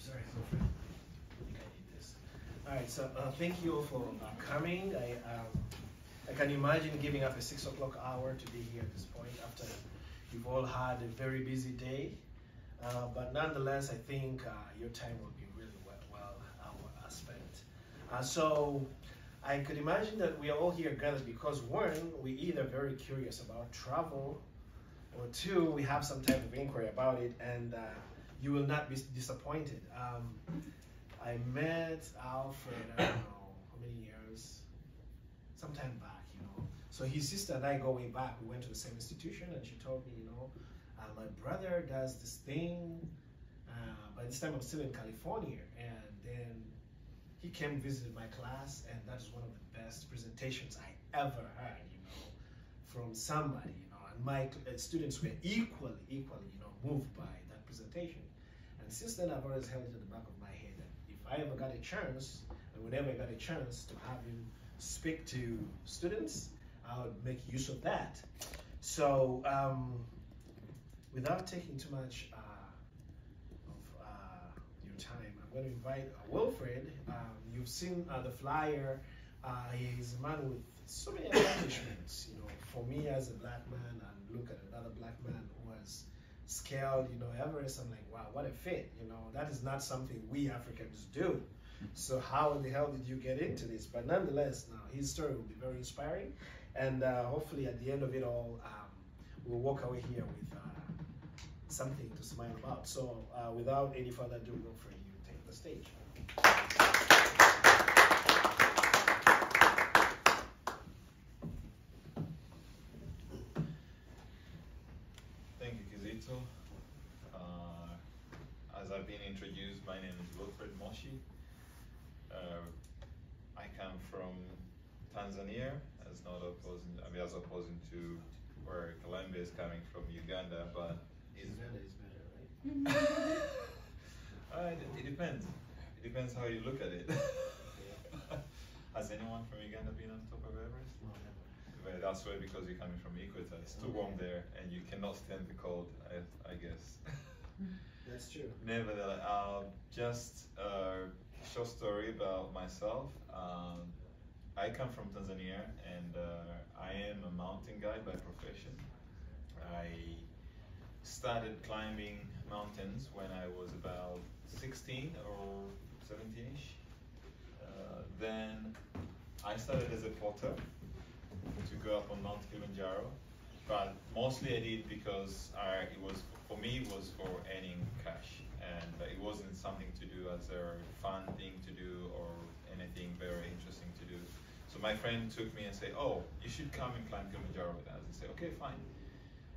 sorry, I think I need this. All right, so uh, thank you all for uh, coming. I, um, I can imagine giving up a six o'clock hour to be here at this point after you've all had a very busy day. Uh, but nonetheless, I think uh, your time will be really well, well uh, spent. Uh, so I could imagine that we are all here gathered because one, we either very curious about travel, or two, we have some type of inquiry about it, and you will not be disappointed. Um, I met Alfred, I don't know how many years, sometime back, you know. So his sister and I go way back. We went to the same institution, and she told me, you know, uh, my brother does this thing. Uh, by this time, I'm still in California, and then he came visited my class, and that is one of the best presentations I ever heard, you know, from somebody, you know. And my uh, students were equally, equally, you know, moved by that presentation. And since then, I've always held it in the back of my head that if I ever got a chance, and whenever I got a chance to have him speak to students, I would make use of that. So, um, without taking too much uh, of uh, your time, I'm going to invite uh, Wilfred. Um, you've seen uh, the flyer. Uh, he's a man with so many accomplishments. You know, for me as a black man, and look at another black man who has scaled, you know, Everest. I'm like, wow, what a fit. You know, that is not something we Africans do. So how in the hell did you get into this? But nonetheless, now his story will be very inspiring, and uh, hopefully at the end of it all, um, we'll walk away here with uh, something to smile about. So uh, without any further ado, Wilfred, you take the stage. You, Uh, as I've been introduced, my name is Wilfred Moshi. Uh, I come from Tanzania, as not opposing, I mean, as opposing to where Kalembe is coming from Uganda, but it's, Uganda is better, right? uh, it, it depends. It depends how you look at it. Has anyone from Uganda been on top of Everest? No, that's why because you're coming from Equator, it's too warm there, and you cannot stand the cold. I, I guess. That's true. Nevertheless, uh, just a short story about myself. Um, I come from Tanzania, and uh, I am a mountain guide by profession. I started climbing mountains when I was about 16 or 17ish. Uh, then I started as a porter to go up on Mount Kilimanjaro, but mostly I did because I, it was for me it was for earning cash, and it wasn't something to do as a fun thing to do or anything very interesting to do. So my friend took me and said, "Oh, you should come and climb Kilimanjaro with us." I said, "Okay, fine."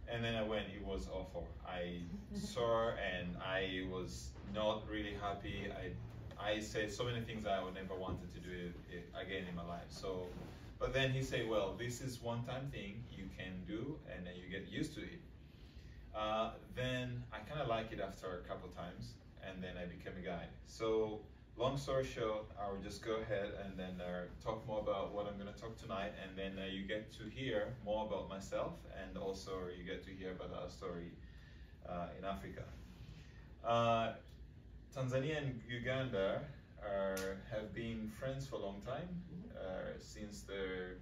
And then I went. It was awful. I saw and I was not really happy. I I said so many things I would never wanted to do again in my life. So, but then he said, "Well, this is one-time thing you can do, and then you get used to it." Uh, then I kind of like it after a couple times, and then I became a guide. So long story short, I will just go ahead and then uh, talk more about what I'm going to talk tonight, and then uh, you get to hear more about myself, and also you get to hear about our story uh, in Africa. Uh, Tanzania and Uganda are, have been friends for a long time, uh, since the,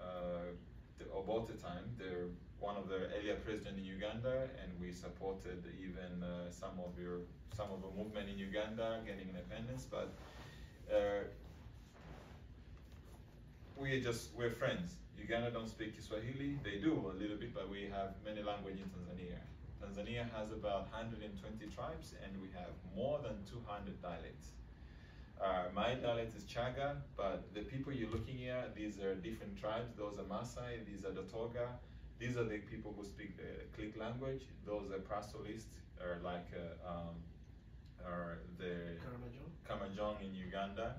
uh, the Obote time. They're one of the earlier president in Uganda, and we supported even uh, some of your some of the movement in Uganda getting independence. But uh, we just we're friends. Uganda don't speak Kiswahili. They do a little bit, but we have many languages in Tanzania. Tanzania has about 120 tribes, and we have more than 200 dialects. Uh, my dialect is Chaga, but the people you're looking at, these are different tribes. Those are Maasai, these are Datoga, these are the people who speak the Click language. Those are pastoralists, or like uh, um, or the Karamojong in Uganda.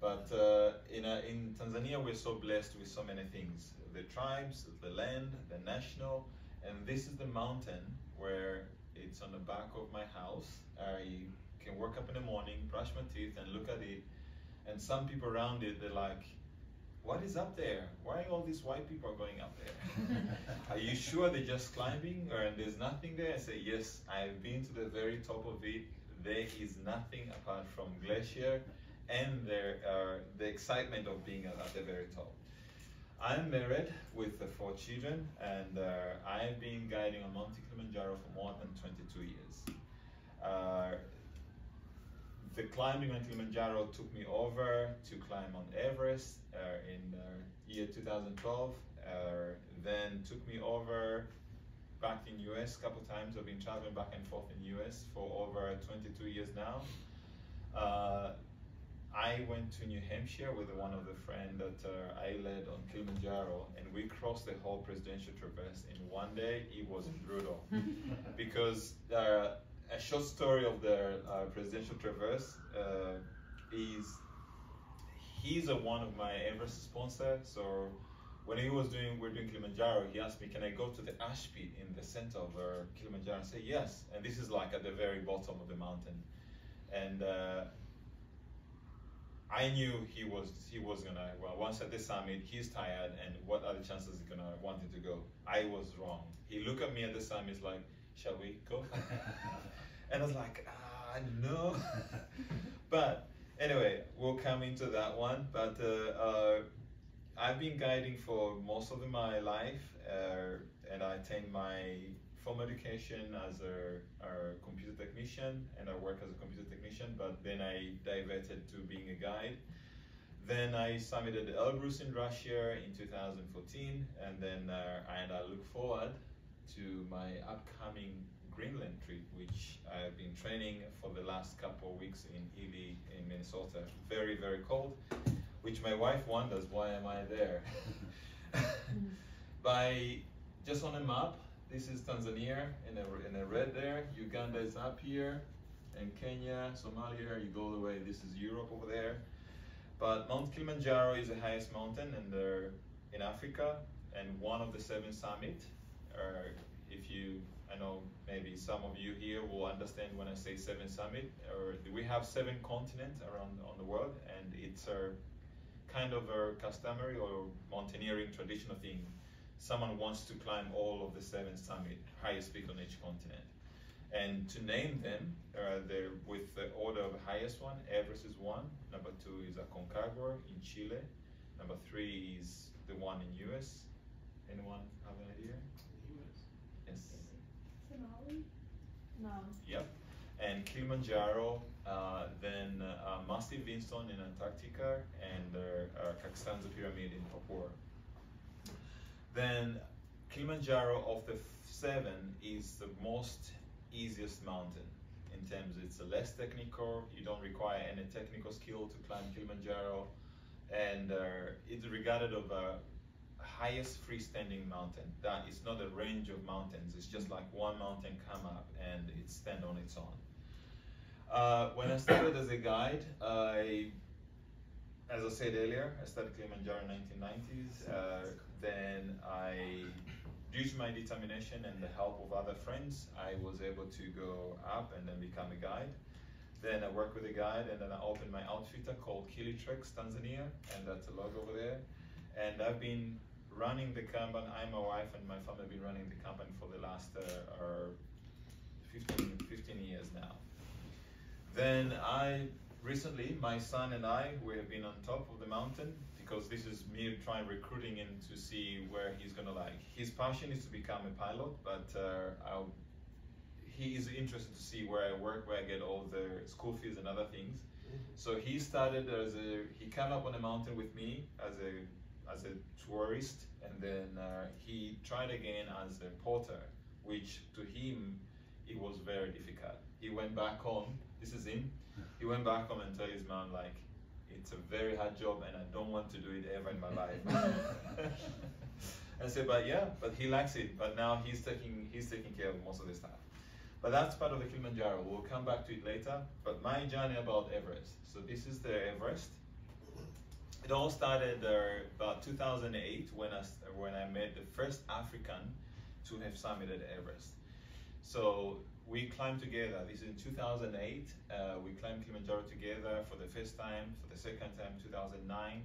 But uh, in, uh, in Tanzania, we're so blessed with so many things. The tribes, the land, the national, and this is the mountain where it's on the back of my house. I can wake up in the morning, brush my teeth, and look at it. And some people around it, they're like, what is up there? Why all these white people are going up there? are you sure they're just climbing or there's nothing there? I say, yes, I've been to the very top of it. there is nothing apart from glacier and there are the excitement of being at, the very top. I'm married with uh, four children, and uh, I've been guiding on Mount Kilimanjaro for more than 22 years. Uh, the climbing on Kilimanjaro took me over to climb on Everest uh, in uh, year 2012. Uh, then took me over back in US a couple times. I've been traveling back and forth in US for over 22 years now. Uh, I went to New Hampshire with one of the friends that uh, I led on Kilimanjaro, and we crossed the whole presidential traverse in one day. It was brutal because uh, a short story of the uh, presidential traverse uh, is he's a one of my Everest sponsor. So when he was doing we're doing Kilimanjaro, he asked me, "Can I go to the ash pit in the center of uh, Kilimanjaro?" And say yes. And this is like at the very bottom of the mountain, and uh, I knew he was he was gonna well once at the summit he's tired and what are the chances he's gonna want him to go I was wrong he looked at me at the summit like shall we go? And I was like ah no. But anyway we'll come into that one. But uh, uh, I've been guiding for most of my life uh, and I attained my formal education as a, a, computer technician and I work as a computer technician, but then I diverted to being a guide. Then I summited Elbrus in Russia in 2014, and then uh, and I look forward to my upcoming Greenland trip, which I've been training for the last couple of weeks in Ely in Minnesota. Very, very cold, which my wife wonders why am I there. By just on a map, this is Tanzania in a, in a red there. Uganda is up here. And Kenya, Somalia, you go all the way. This is Europe over there. But Mount Kilimanjaro is the highest mountain in, the, in Africa and one of the seven summits. If you, I know maybe some of you here will understand when I say seven summit. Or we have seven continents around on the world, and it's a kind of a customary or mountaineering traditional thing someone wants to climb all of the seven summit, highest peak on each continent. And to name them, uh, they're with the order of the highest one, Everest is one, number two is Aconcagua in Chile, number three is the one in US. Anyone have an idea? No. Yep. And Kilimanjaro, uh, then uh, Massif Vinson in Antarctica, and uh, Carstensz Pyramid in Papua. Then Kilimanjaro of the seven is the most easiest mountain in terms it's less technical. You don't require any technical skill to climb Kilimanjaro, and uh, it's regarded of a highest freestanding mountain. That is not a range of mountains. It's just like one mountain come up and it stand on its own. Uh, when I started as a guide, I, as I said earlier, I started Kilimanjaro in 1990s. Uh, then I, due to my determination and the help of other friends, I was able to go up and then become a guide. Then I worked with a guide and then I opened my outfitter called Kilitreks Tanzania, and that's a log over there. And I've been running the company, I, my wife, and my family have been running the company for the last uh, uh, 15, 15 years now. Then I recently, my son and I, we have been on top of the mountain because this is me trying recruiting him to see where he's gonna like. His passion is to become a pilot, but uh, he is interested to see where I work, where I get all the school fees and other things. So he started as a he came up on a mountain with me as a as a tourist, and then uh, he tried again as a porter, which to him it was very difficult. He went back home. This is him. He went back home and told his mom like, it's a very hard job and I don't want to do it ever in my life. I said, but yeah, but he likes it. But now he's taking he's taking care of most of the stuff. But that's part of the Kilimanjaro. We'll come back to it later. But my journey about Everest. So this is the Everest. It all started uh, about 2008 when I when I met the first African to have summited Everest. So we climbed together. This is in 2008. Uh, we climbed Kilimanjaro together for the first time, for the second time, 2009,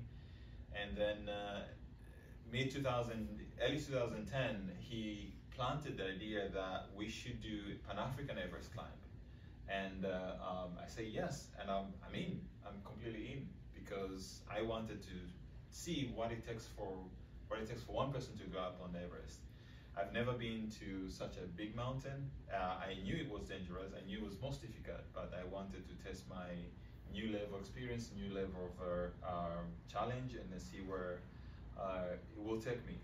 and then uh, mid 2000, early 2010, he planted the idea that we should do Pan African Everest climb, And uh, um, I say yes, and I'm, I'm in. I'm completely in because I wanted to see what it takes for what it takes for one person to go up on Everest. I've never been to such a big mountain. Uh, I knew it was dangerous. I knew it was most difficult, but I wanted to test my new level of experience, new level of uh, um, challenge, and then see where uh, it will take me.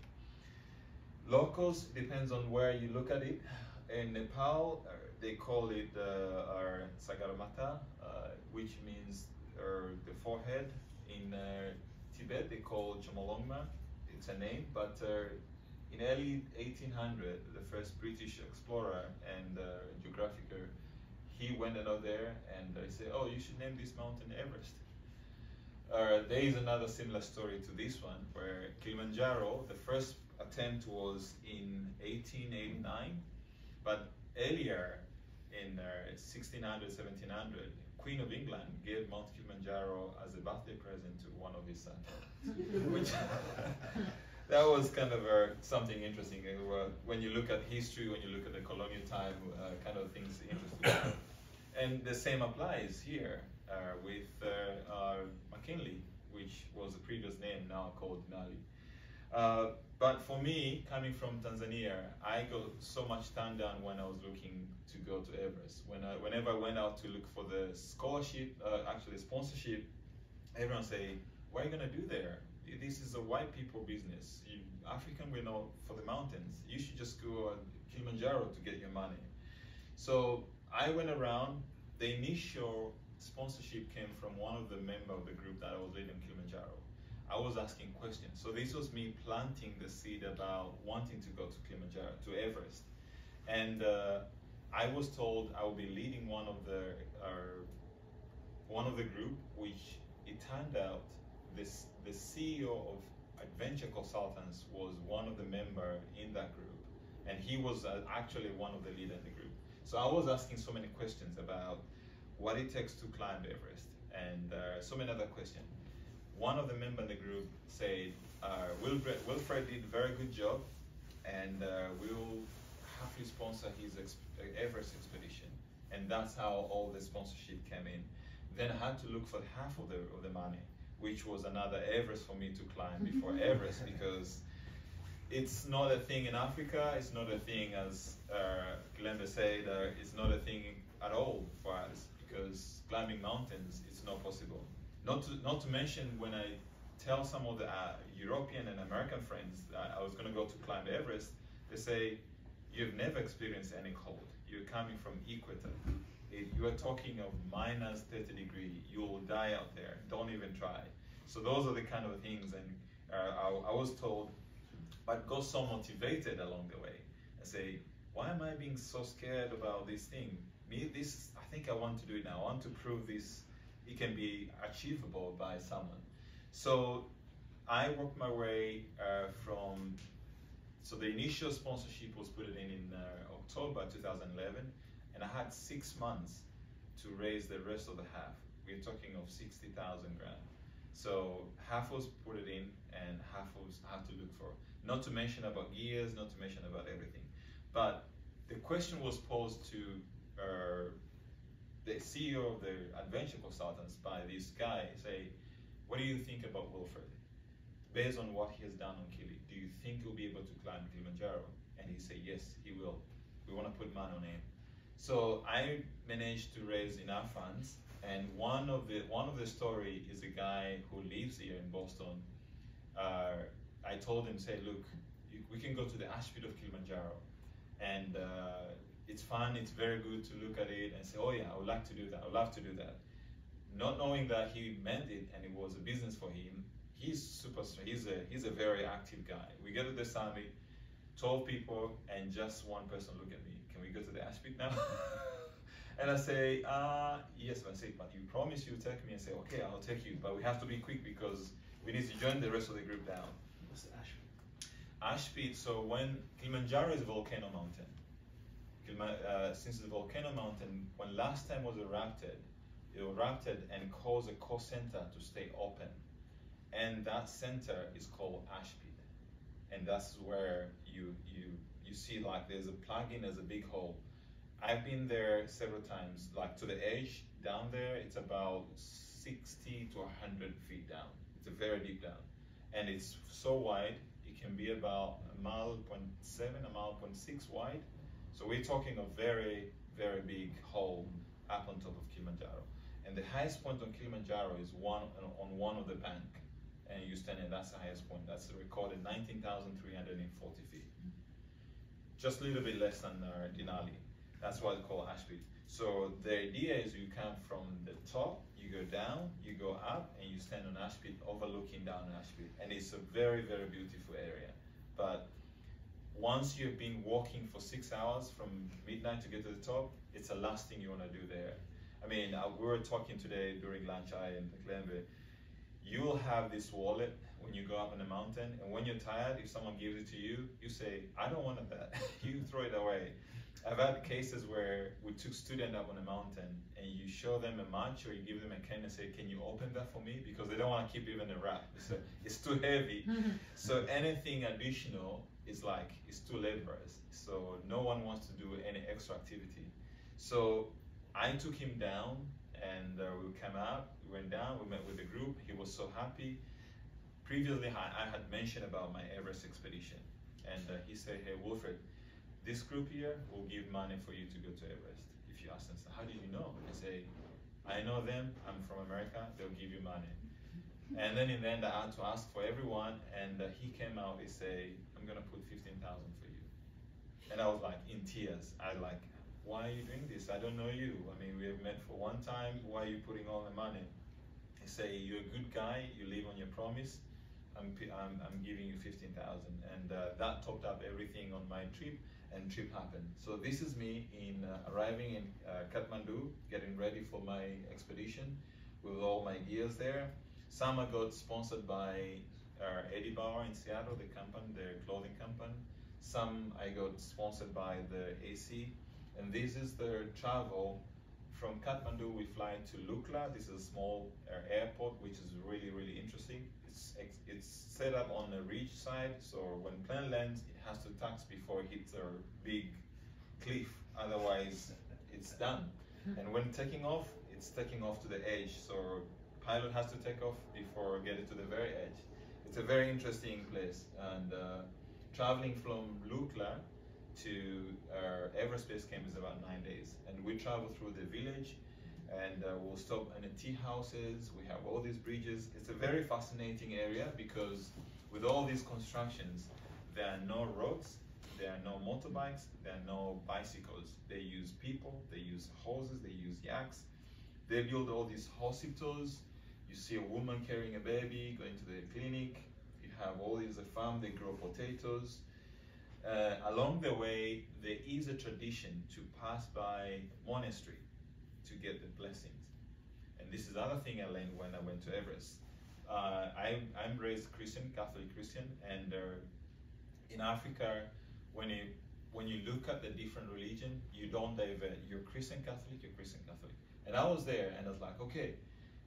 Locals depends on where you look at it. In Nepal, uh, they call it uh, Sagarmatha, uh, which means uh, the forehead. In uh, Tibet, they call Chomolungma. It's a name, but in early 1800, the first British explorer and geographer he went out there and they said, oh, you should name this mountain Everest. Uh, there is another similar story to this one where Kilimanjaro, the first attempt was in 1889, but earlier in uh, 1600, 1700, Queen of England gave Mount Kilimanjaro as a birthday present to one of his sons, which that was kind of uh, something interesting. When you look at history, when you look at the colonial time, uh, kind of things interesting. And the same applies here uh, with uh, uh, McKinley, which was the previous name, now called Denali. Uh, but for me, coming from Tanzania, I got so much turned down when I was looking to go to Everest. When I, whenever I went out to look for the scholarship, uh, actually sponsorship, everyone say, what are you gonna do there? This is a white people business. You, African, we know for the mountains. You should just go to Kilimanjaro to get your money. So I went around. The initial sponsorship came from one of the member of the group that I was leading Kilimanjaro. I was asking questions. So this was me planting the seed about wanting to go to Kilimanjaro, to Everest. And uh, I was told I would be leading one of the uh, one of the group, which it turned out this the CEO of Adventure Consultants was one of the member in that group, and he was uh, actually one of the leader in the group. So I was asking so many questions about what it takes to climb Everest and uh, so many other questions. One of the members in the group said, uh, Wilfred, Wilfred did a very good job and uh, we'll happily sponsor his exp Everest expedition. And that's how all the sponsorship came in. Then I had to look for half of the, of the money, which was another Everest for me to climb before Everest because it's not a thing in Africa. It's not a thing, as uh, Glenda said, uh, it's not a thing at all for us because climbing mountains is not possible. Not to, not to mention when I tell some of the uh, European and American friends I was going to go to climb Everest, they say, you've never experienced any cold. You're coming from equator. It, you are talking of minus 30 degree. You'll die out there. Don't even try. So those are the kind of things. And uh, I, I was told but got so motivated along the way and say, why am I being so scared about this thing? Me, this, I think I want to do it now. I want to prove this, it can be achievable by someone. So I worked my way uh, from, so the initial sponsorship was put in in uh, October 2011, and I had six months to raise the rest of the half. We're talking of 60,000 grand. So half was put it in, and half was had to look for. Not to mention about gears, not to mention about everything. But the question was posed to uh, the CEO of the adventure consultants by this guy, say, what do you think about Wilfred? Based on what he has done on Kili, do you think he'll be able to climb Kilimanjaro? And he said, yes, he will. We want to put money on him. So I managed to raise enough funds, and one of the one of the story is a guy who lives here in Boston. Uh, I told him, say, look, we can go to the ash pit of Kilimanjaro, and uh, it's fun. It's very good to look at it and say, oh yeah, I would like to do that. I would love to do that. Not knowing that he meant it and it was a business for him. He's super. He's a he's a very active guy. We go to the summit, 12 people, and just one person look at me. Can we go to the ash pit now? and I say, uh, yes. I say, but you promise you take me. and say, okay, I'll take you, but we have to be quick because we need to join the rest of the group down. What's the ash pit? Ash pit, so when Kilimanjaro is a volcano mountain, uh, since the volcano mountain, when last time was erupted, it erupted and caused a core center to stay open. And that center is called ash pit. And that's where you you you see like there's a plug-in, there's a big hole. I've been there several times. Like to the edge down there, it's about 60 to 100 feet down. It's a very deep down, and it's so wide. It can be about a mile point seven, a mile point six wide. So we're talking a very, very big hole up on top of Kilimanjaro. And the highest point on Kilimanjaro is one on one of the bank, and you stand, and that's the highest point. That's the recorded 19,340 feet. Just a little bit less than uh, Denali. That's why it's called Ashby. So the idea is you come from the top, you go down, you go up, and you stand on Ashby, overlooking down Ashby. And it's a very, very beautiful area. But once you've been walking for six hours from midnight to get to the top, it's the last thing you want to do there. I mean, uh, we were talking today during lunch, I and Glenville. You will have this wallet when you go up on the mountain, and when you're tired, if someone gives it to you, you say, "I don't want that." you throw it away. I've had cases where we took student up on a mountain, and you show them a match or you give them a can and say, "Can you open that for me?" Because they don't want to keep even a wrap. So it's too heavy. so anything additional is like it's too laborious. So no one wants to do any extra activity. So I took him down and uh, we came out, we went down, we met with the group. He was so happy. Previously, I, I had mentioned about my Everest expedition, and uh, he said, Hey, Wilfred, this group here will give money for you to go to Everest. If you ask them, how did you know? I say, I know them, I'm from America, they'll give you money. And then in the end, I had to ask for everyone, and uh, he came out, he said, I'm gonna put 15,000 for you. And I was like in tears. I like, why are you doing this? I don't know you. I mean, we have met for one time. Why are you putting all the money? He say, you're a good guy. You live on your promise. I'm, I'm, I'm giving you 15,000. And uh, that topped up everything on my trip and trip happened. So this is me in uh, arriving in uh, Kathmandu, getting ready for my expedition with all my gears there. Some I got sponsored by uh, Eddie Bauer in Seattle, the company, their clothing company. Some I got sponsored by the AC and this is the travel from Kathmandu. We fly to Lukla. This is a small uh, airport, which is really, really interesting. It's it's set up on the ridge side, so when plane lands, it has to tax before it hits a big cliff. Otherwise, it's done. And when taking off, it's taking off to the edge. So pilot has to take off before getting to the very edge. It's a very interesting place. And uh, traveling from Lukla to our Everest base camp is about nine days. And we travel through the village and uh, we'll stop in the tea houses. We have all these bridges. It's a very fascinating area because with all these constructions, there are no roads, there are no motorbikes, there are no bicycles. They use people, they use horses, they use yaks. They build all these hospitals. You see a woman carrying a baby, going to the clinic. You have all these a farm, they grow potatoes uh, along the way, there is a tradition to pass by monastery to get the blessings. And this is other thing I learned when I went to Everest. Uh, I'm, I'm raised Christian, Catholic Christian, and uh, in Africa, when you when you look at the different religion, you don't divert. You're Christian Catholic, you're Christian Catholic. And I was there, and I was like, okay,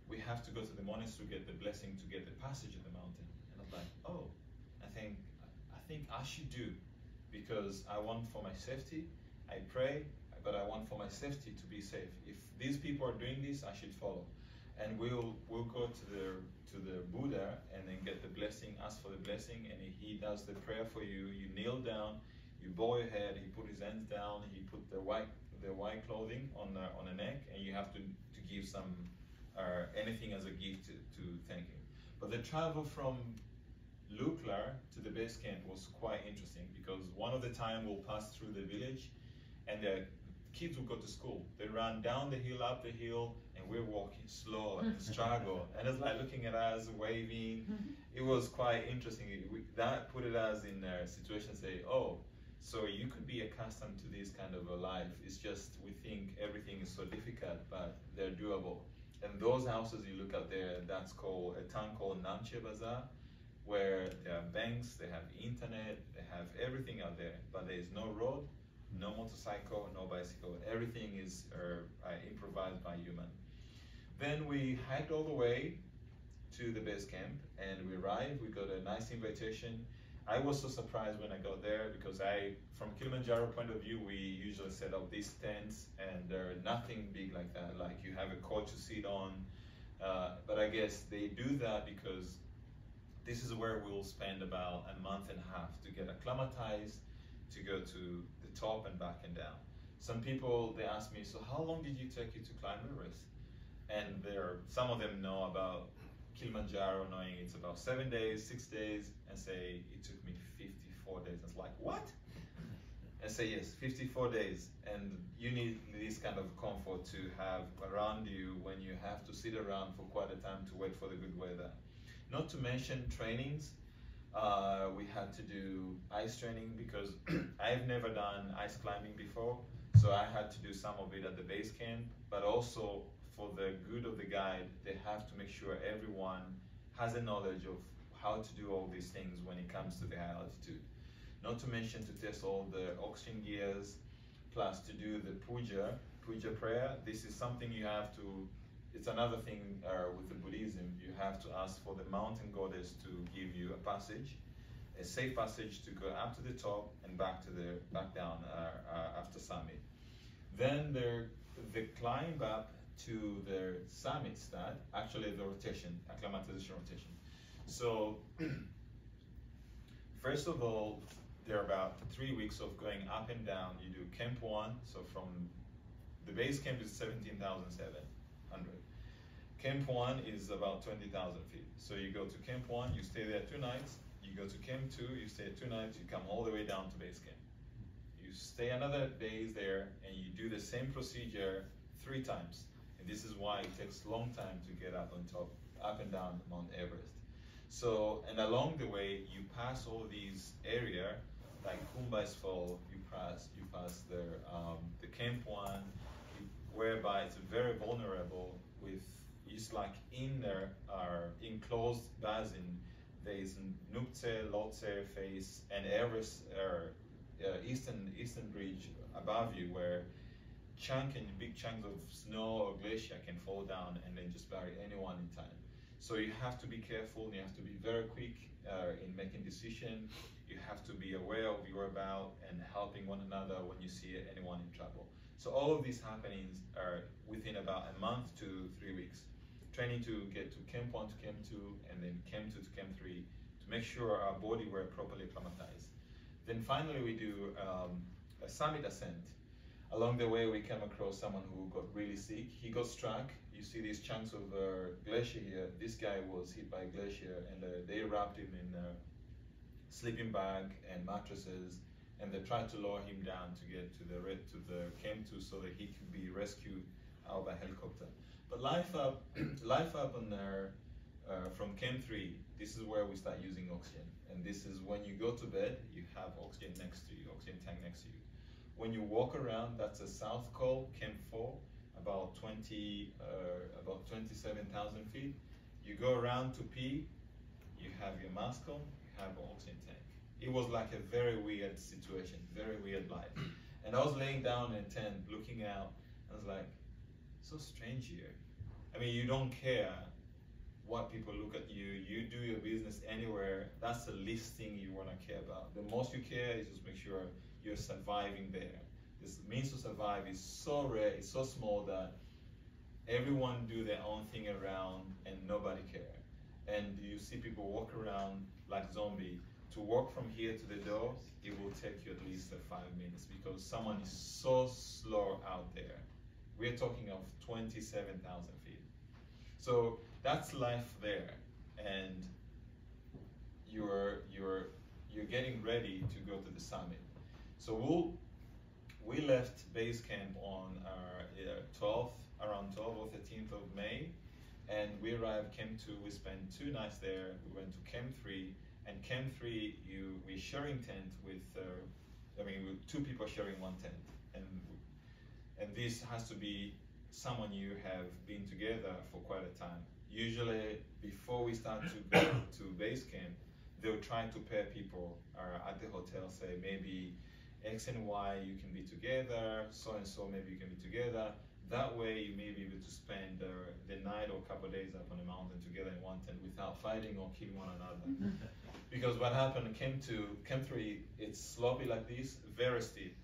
we have to go to the monastery to get the blessing to get the passage of the mountain. And I'm like, oh, I think I think I should do because I want for my safety. I pray, but I want for my safety to be safe. If these people are doing this, I should follow. And we'll we'll go to the to the Buddha and then get the blessing, ask for the blessing, and he does the prayer for you. You kneel down, you bow your head. He put his hands down. He put the white the white clothing on the on the neck, and you have to to give some uh, anything as a gift to, to thank him. But the travel from Lukla to the base camp was quite interesting because one of the time we'll pass through the village and the kids will go to school. They run down the hill, up the hill, and we're walking slow and struggle. and it's like looking at us, waving. It was quite interesting. We, that put it us in a situation say, oh, so you could be accustomed to this kind of a life. It's just we think everything is so difficult, but they're doable. And those houses you look at there, that's called a town called Namche Bazaar where there are banks, they have internet, they have everything out there, but there is no road, no motorcycle, no bicycle. Everything is uh, improvised by human. Then we hiked all the way to the base camp and we arrived. We got a nice invitation I was so surprised when I got there because I, from Kilimanjaro point of view, we usually set up these tents and there are nothing big like that. Like you have a couch to sit on, uh, but I guess they do that because this is where we'll spend about a month and a half to get acclimatized, to go to the top and back and down. Some people they ask me, so how long did you take you to climb Everest? And there, some of them know about Kilimanjaro, knowing it's about seven days, six days, and say it took me 54 days. It's like, what? And say, yes, 54 days. And you need this kind of comfort to have around you when you have to sit around for quite a time to wait for the good weather. Not to mention trainings. Uh, we had to do ice training because I've never done ice climbing before. So I had to do some of it at the base camp, but also for the good of the guide, they have to make sure everyone has a knowledge of how to do all these things when it comes to the high altitude. Not to mention to test all the oxygen gears, plus to do the puja, puja prayer. This is something you have to, it's another thing uh, with the Buddhism, you have to ask for the mountain goddess to give you a passage, a safe passage to go up to the top and back to the, back down uh, uh, after summit. Then the, the climb up to the summit start, actually the rotation, acclimatization rotation. So, first of all, there are about three weeks of going up and down. You do camp one, so from the base camp is 17,700. Camp one is about 20,000 feet. So you go to camp one, you stay there two nights. You go to camp two, you stay two nights, you come all the way down to base camp. You stay another days there and you do the same procedure three times. This is why it takes a long time to get up on top, up and down Mount Everest. So, and along the way, you pass all these area, like Khumbu Icefall, you pass, you pass the, um, the Camp One, whereby it's very vulnerable with, it's like in there, are enclosed basin, there is Nuptse, Lhotse face, and Everest, uh, uh, eastern, eastern ridge above you, where chunk and big chunks of snow or glacier can fall down and then just bury anyone in time. So you have to be careful, you have to be very quick uh, in making decision. You have to be aware of your about and helping one another when you see anyone in trouble. So all of these happenings are within about a month to three weeks. Training to get to camp one to camp two and then camp two to camp three to make sure our body were properly acclimatized. Then finally we do um, a summit ascent Along the way, we came across someone who got really sick. He got struck. You see these chunks of uh, glacier here. This guy was hit by glacier, and uh, they wrapped him in a sleeping bag and mattresses, and they tried to lower him down to get to the red to the camp two so that he could be rescued out by helicopter. But life up, life up on there. Uh, from Camp 3, this is where we start using oxygen. And this is when you go to bed, you have oxygen next to you, oxygen tank next to you. When you walk around, that's a south col, Camp 4, about 20, uh, about 27,000 feet. You go around to pee, you have your mask on, you have oxygen tank. It was like a very weird situation, very weird life. And I was laying down in a tent, looking out. I was like, so strange here. I mean, you don't care what people look at you. You do your business anywhere. That's the least thing you want to care about. The most you care is just make sure you're surviving there. This means to survive is so rare, it's so small that everyone do their own thing around and nobody care. And you see people walk around like zombie. To walk from here to the door, it will take you at least five minutes because someone is so slow out there. We're talking of 27,000 feet. So that's life there. And you're, you're, you're getting ready to go to the summit. So we'll, we left base camp on uh, 12th, around 12th or 13th of May, and we arrived Camp 2. We spent two nights there. We went to Camp 3, and Camp 3, you we sharing tent with, uh, I mean, two people sharing one tent, and and this has to be someone you have been together for quite a time. Usually, before we start to go to base camp, they'll try to pair people uh, at the hotel, say maybe X and Y, you can be together, so and so, maybe you can be together. That way, you may be able to spend uh, the night or a couple of days up on the mountain together in one tent without fighting or killing one another. because what happened came to Camp 3, it's sloppy like this, very steep.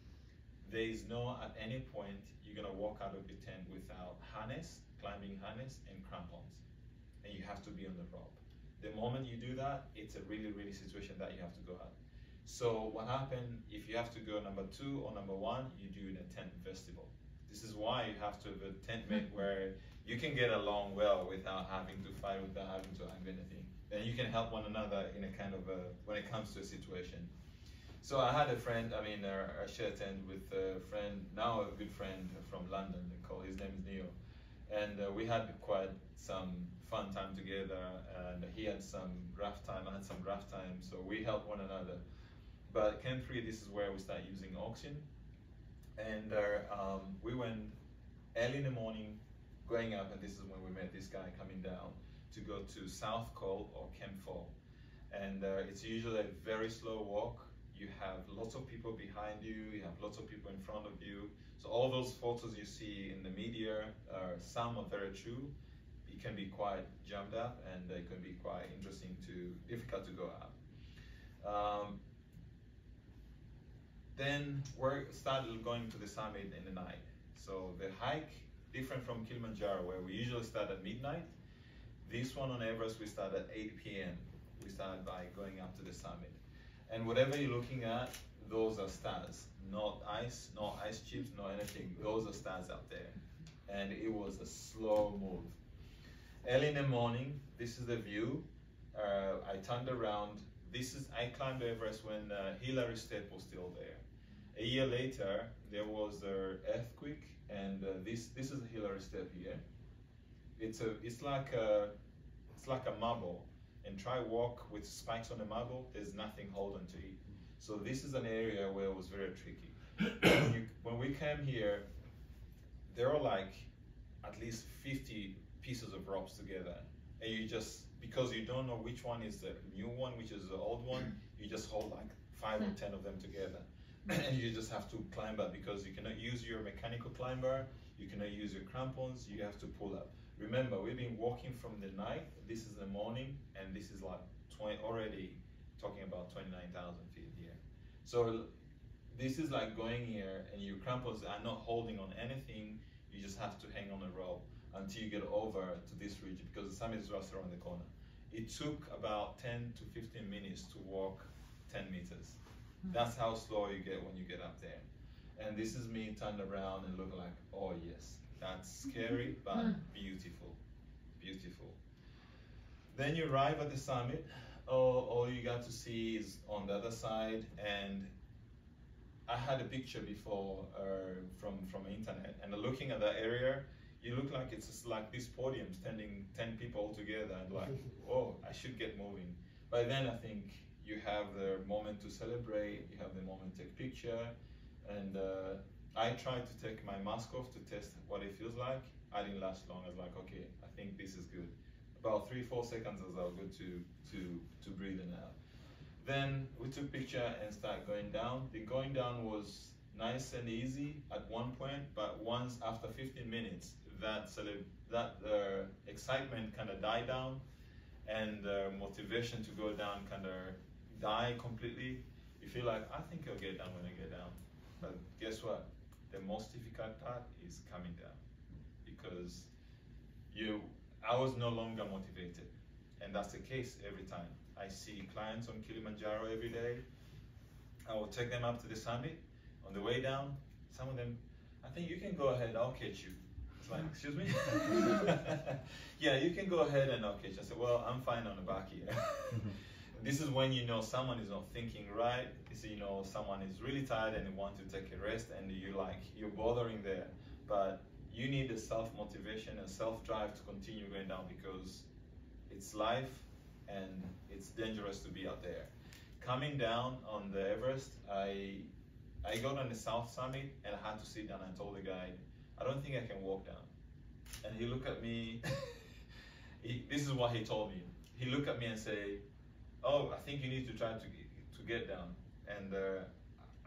There is no, at any point, you're gonna walk out of your tent without harness, climbing harness, and crampons. And you have to be on the rope. The moment you do that, it's a really, really situation that you have to go out. So what happened, if you have to go number two or number one, you do in a tent vestibule. This is why you have to have a tent mate where you can get along well without having to fight, without having to have anything. And you can help one another in a kind of a, when it comes to a situation. So I had a friend, I mean, uh, I shared a tent with a friend, now a good friend from London, called, his name is Neil. And uh, we had quite some fun time together and he had some rough time, I had some rough time, so we helped one another. But Camp 3, this is where we start using oxygen and uh, um, we went early in the morning going up and this is when we met this guy coming down to go to South Col or Camp 4 and uh, it's usually a very slow walk. You have lots of people behind you you have lots of people in front of you. So all those photos you see in the media uh, some are very true. It can be quite jammed up and it can be quite interesting to difficult to go up. Um, then we started going to the summit in the night. So the hike, different from Kilimanjaro, where we usually start at midnight. This one on Everest, we start at 8 p.m. We start by going up to the summit. And whatever you're looking at, those are stars, not ice, no ice chips, no anything. Those are stars out there. And it was a slow move. Early in the morning, this is the view. Uh, I turned around. This is I climbed Everest when uh, Hillary Step was still there a year later, there was an earthquake, and uh, this this is a Hillary step here. It's a it's like a it's like a marble, and try walk with spikes on the marble. There's nothing holding to it. So this is an area where it was very tricky. when, you, when we came here, there are like at least 50 pieces of ropes together, and you just because you don't know which one is the new one, which is the old one, you just hold like five or ten of them together. and you just have to climb up because you cannot use your mechanical climber, you cannot use your crampons, you have to pull up. Remember, we've been walking from the night, this is the morning, and this is like 20, already talking about 29,000 feet here. So this is like going here and your crampons are not holding on anything, you just have to hang on a rope until you get over to this ridge because the summit is just around the corner. It took about 10 to 15 minutes to walk 10 meters. That's how slow you get when you get up there. And this is me turned around and look like, oh yes, that's scary but hmm. beautiful, beautiful. Then you arrive at the summit. All, all you got to see is on the other side, and I had a picture before uh, from from internet, and looking at that area, you look like it's just like this podium standing ten people all together, and like, oh, I should get moving. But then, I think you have the moment to celebrate, you have the moment to take picture, and uh, I tried to take my mask off to test what it feels like. I didn't last long. I was like, okay, I think this is good. About three, four seconds as I was good to to to breathe in out. Then we took picture and start going down. The going down was nice and easy at one point, but once after 15 minutes, that that uh, excitement kind of died down, and uh, motivation to go down kind of die completely, you feel like, I think I'll get down when I get down. But guess what? The most difficult part is coming down because you, I was no longer motivated. And that's the case every time. I see clients on Kilimanjaro every day. I will take them up to the summit. On the way down, some of them, I think you can go ahead, I'll catch you. It's like, excuse me? yeah, you can go ahead and I'll catch you. I said, well, I'm fine on the back here. this is when you know someone is not thinking right. This you know someone is really tired and they want to take a rest, and you like you're bothering there. But you need the self motivation and self drive to continue going down because it's life and it's dangerous to be out there. Coming down on the Everest, I I got on the south summit and I had to sit down. I told the guide, I don't think I can walk down. And he looked at me. he, this is what he told me. He looked at me and said, oh, I think you need to try to to get down. And uh,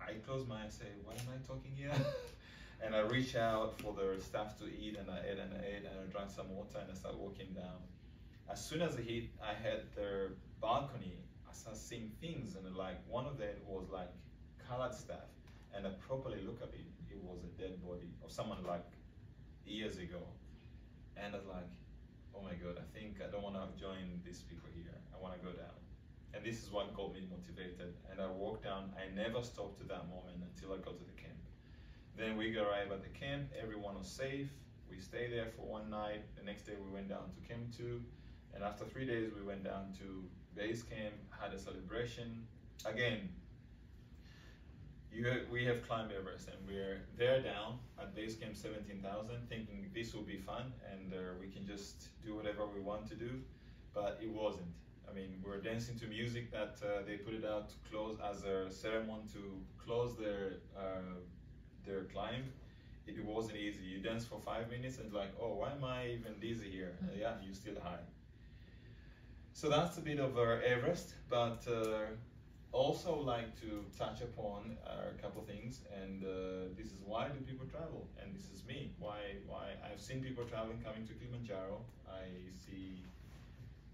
I close my eyes, and say, why am I talking here? And I reach out for the staff to eat, and I ate and I ate, and I drank some water, and I start walking down. As soon as I hit, I had the balcony. I start seeing things, and like one of them was like colored stuff, and I properly look at it. It was a dead body of someone like years ago, and I was like, oh my god, I think I don't want to join these people here. I want to go down. And this is what got me motivated. And I walked down. I never stopped to that moment until I got to the camp. Then we arrived at the camp. Everyone was safe. We stayed there for one night. The next day we went down to Camp 2. And after three days we went down to base camp, had a celebration. Again, you, we have climbed Everest and we're there down at base camp 17,000 thinking this will be fun and uh, we can just do whatever we want to do, but it wasn't. I mean, we're dancing to music that uh, they put it out to close as a ceremony to close their uh, their climb. It wasn't easy. You dance for five minutes and like, oh, why am I even dizzy here? yeah, you're still high. So that's a bit of uh, Everest, but uh, also like to touch upon a couple things and uh, this is why do people travel and this is me why why I've seen people traveling coming to Kilimanjaro I see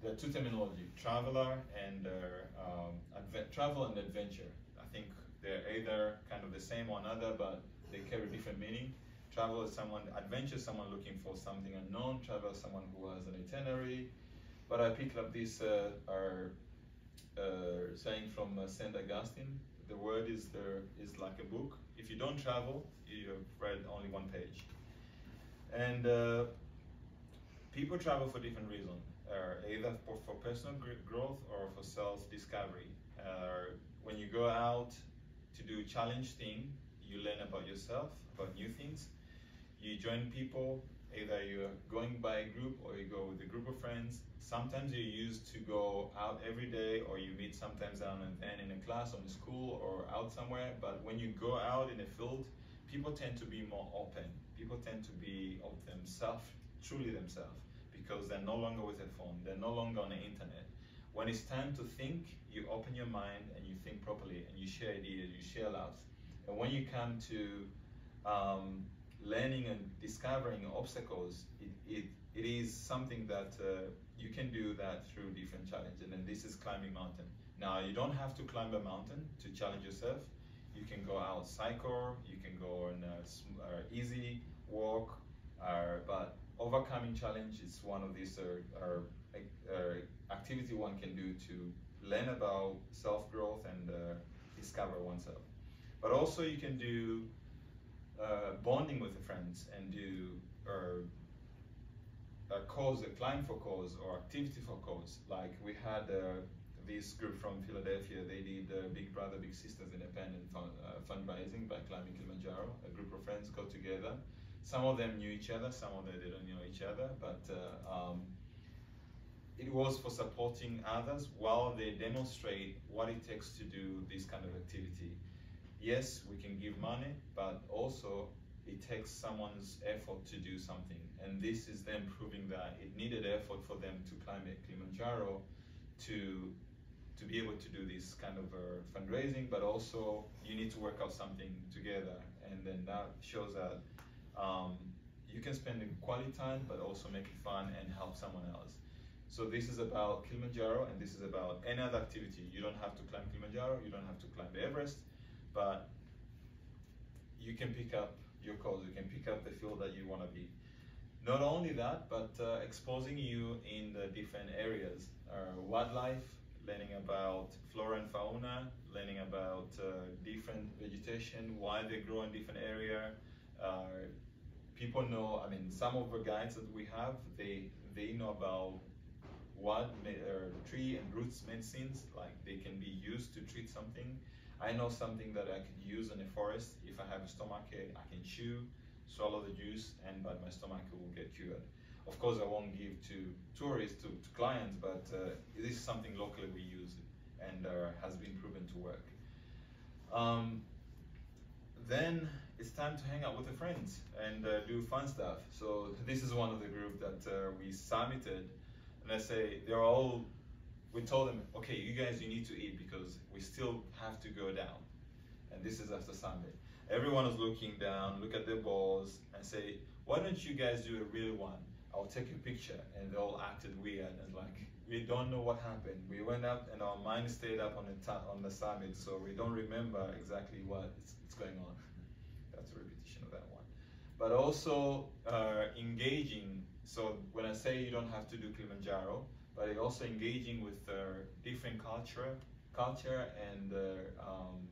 the two terminology traveler and uh, um, travel and adventure I think they're either kind of the same or another but they carry different meaning travel is someone adventure is someone looking for something unknown travel is someone who has an itinerary but I picked up this uh, our uh, saying from uh, Saint Augustine, the word is there is like a book. If you don't travel, you've read only one page. And uh, people travel for different reasons, uh, either for, for, personal growth or for self-discovery. Uh, when you go out to do challenge thing, you learn about yourself, about new things. You join people, either you're going by a group or you go with a group of friends. Sometimes you're used to go out every day or you meet sometimes down and then in a class on in school or out somewhere. But when you go out in a field, people tend to be more open. People tend to be of themselves, truly themselves, because they're no longer with a phone. They're no longer on the internet. When it's time to think, you open your mind and you think properly and you share ideas, you share laughs. And when you come to um, learning and discovering obstacles, it, it, it is something that uh, you can do that through different challenges. And this is climbing mountain. Now, you don't have to climb a mountain to challenge yourself. You can go out cycle, you can go on a, uh, easy walk, uh, but overcoming challenge is one of these uh, uh, activity one can do to learn about self-growth and discover oneself. But also you can do uh, bonding with the friends and do a cause, a climb for cause or activity for cause. Like we had uh, this group from Philadelphia, they did uh, Big Brother, Big Sisters Independent fun, uh, fundraising by climbing Kilimanjaro. A group of friends got together. Some of them knew each other, some of them didn't know each other, but uh, um, it was for supporting others while they demonstrate what it takes to do this kind of activity yes, we can give money, but also it takes someone's effort to do something. And this is them proving that it needed effort for them to climb Kilimanjaro to to be able to do this kind of uh, fundraising, but also you need to work out something together. And then that shows that um, you can spend quality time, but also make it fun and help someone else. So this is about Kilimanjaro, and this is about any other activity. You don't have to climb Kilimanjaro, you don't have to climb Everest, but you can pick up your cause, you can pick up the field that you want to be. Not only that, but uh, exposing you in the different areas, uh, wildlife, learning about flora and fauna, learning about uh, different vegetation, why they grow in different area. People know, I mean, some of the guides that we have, they they know about what uh, tree and roots medicines, like they can be used to treat something. I know something that I could use in a forest. If I have a stomachache, I can chew, swallow the juice, and but my stomach will get cured. Of course, I won't give to tourists, to, to clients, but uh, this is something locally we use and uh, has been proven to work. Um, then it's time to hang out with the friends and uh, do fun stuff. So this is one of the group that uh, we summited, and I say they're all we told them, okay, you guys, you need to eat because we still have to go down. And this is after Sunday. everyone is looking down, look at their balls, and say, "Why don't you guys do a real one? I'll take a picture." And they all acted weird and like, we don't know what happened. We went up and our mind stayed up on the on the summit, so we don't remember exactly what is, is going on. That's a repetition of that one. But also uh, engaging. So when I say you don't have to do Kilimanjaro, but also engaging with uh, different culture, culture and uh, um,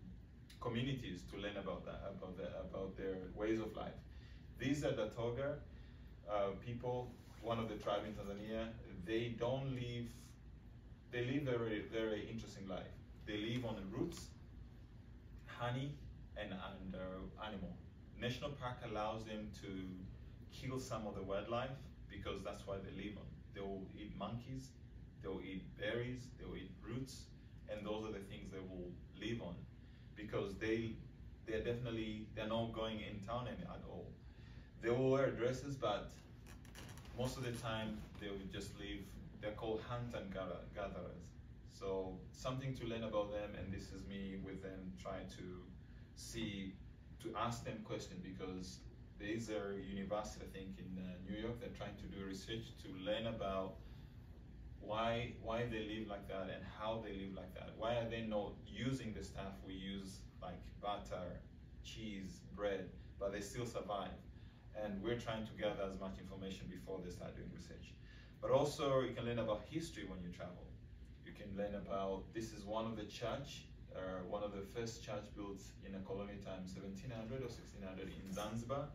communities to learn about that, about the, about their ways of life. These are Datoga uh, people, one of the tribe in Tanzania. They don't live. They live a very very interesting life. They live on the roots, honey, and and uh, animal. National park allows them to kill some of the wildlife because that's why they live on. They will eat monkeys, they will eat berries, they will eat roots, and those are the things they will live on because they they're definitely they're not going in town any, at all. They will wear dresses, but most of the time they will just live. They're called hunt and gather, gatherers. So something to learn about them, and this is me with them trying to see to ask them questions because there is a university I think in uh, New York. They're trying to do research to learn about why why they live like that and how they live like that. Why are they not using the stuff we use like butter, cheese, bread, but they still survive? And we're trying to gather as much information before they start doing research. But also you can learn about history when you travel. You can learn about this is one of the church, uh, one of the first church built in a colonial time, 1700 or 1600 in Zanzibar.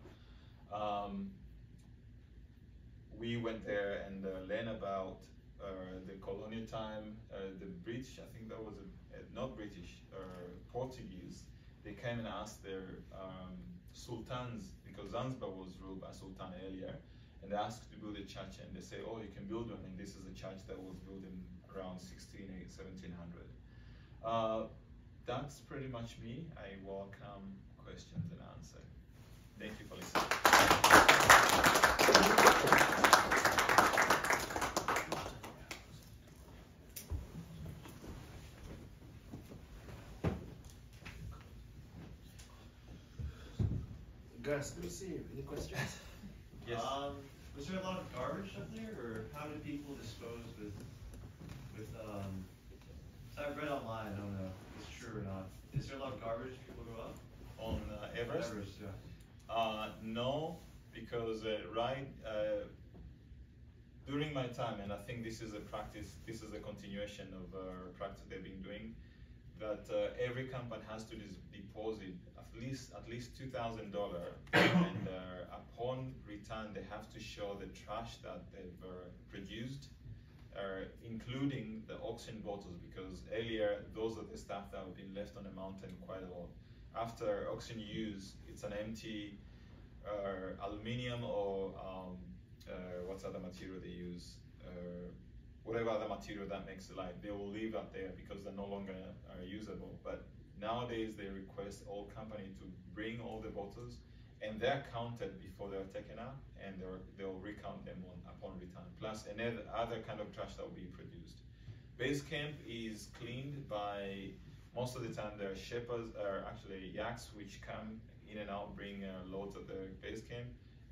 Um, we went there and uh, learned about uh, the colonial time, uh, the British, I think that was a, uh, not British, uh, Portuguese, they came and asked their um, sultans, because Zanzibar was ruled by sultan earlier, and they asked to build a church, and they say, oh, you can build one, and this is a church that was built in around 16, 1700. That's pretty much me. I welcome questions and answers. Thank you for listening. Gus, let me see. Any questions? yes. Um, was there a lot of garbage up there, or how did people dispose with, with, um, so I read online, I don't know if it's true or not. Is there a lot of garbage people go up? On uh, Everest? Everest, yeah. Uh, no, because uh, right uh, during my time, and I think this is a practice, this is a continuation of uh, practice they've been doing, that uh, every company has to deposit at least at least two thousand dollar, and uh, upon return they have to show the trash that they've uh, produced, uh, including the oxygen bottles, because earlier those are the stuff that have been left on the mountain quite a lot. After oxygen use, it's an empty uh, aluminium or um, uh, what's other material they use whatever other material that makes the light, they will leave that there because they're no longer uh, usable. But Nowadays, they request all company to bring all the bottles, and they're counted before they're taken out, and they'll recount them on, upon return. Plus, another other kind of trash that will be produced. Base camp is cleaned by most of the time there are shepherds, or actually yaks, which come in and out, bring uh, loads of the base camp,